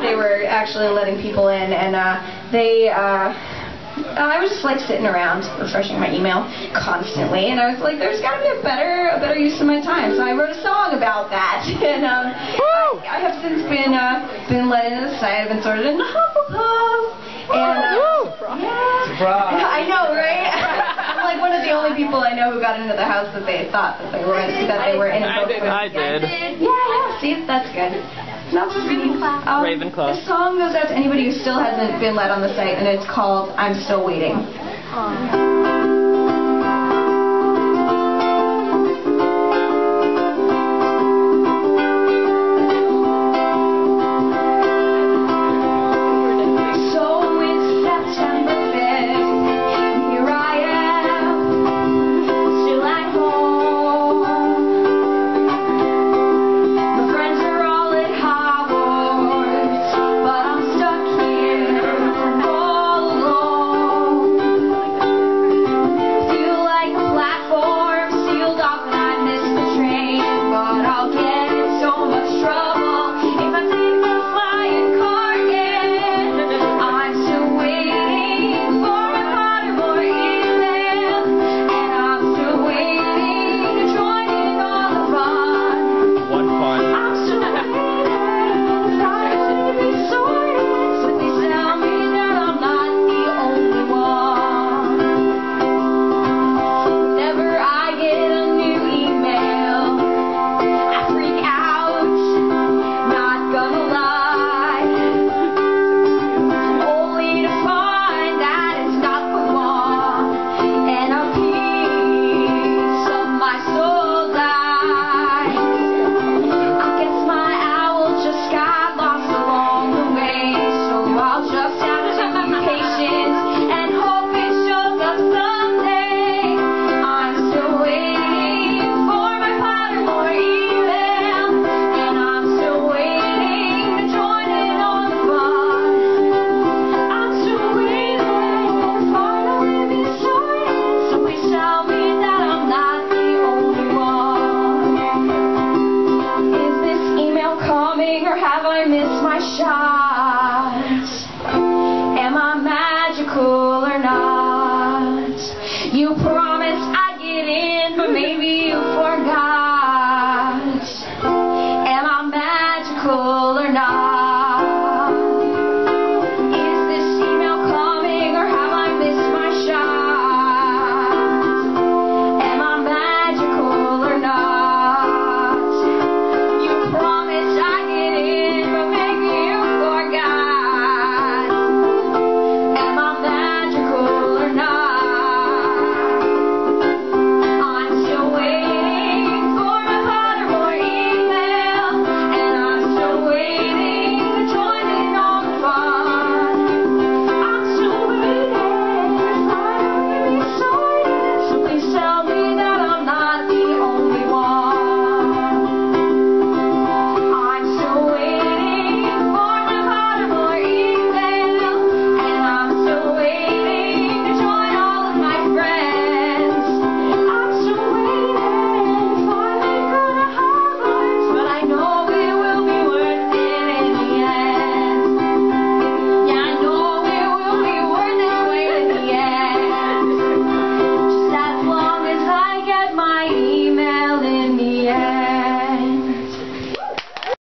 They were actually letting people in, and uh, they. Uh, I was just like sitting around refreshing my email constantly, and I was like, "There's got to be a better, a better use of my time." So I wrote a song about that, and um, I, I have since been uh, been let into the site. I've been sorted into Hufflepuff, and uh, yeah, Surprise. I know, right? I'm like one of the only people I know who got into the house that they thought that they were that they were in. I did. I did. Yeah, yeah. See, that's good. Not for me. Um, Ravenclaw. The song goes out to anybody who still hasn't been let on the site, and it's called "I'm Still Waiting." So I miss my shot? Am I magical or not? You promised I'd get in, but maybe you forgot. Am I magical or not?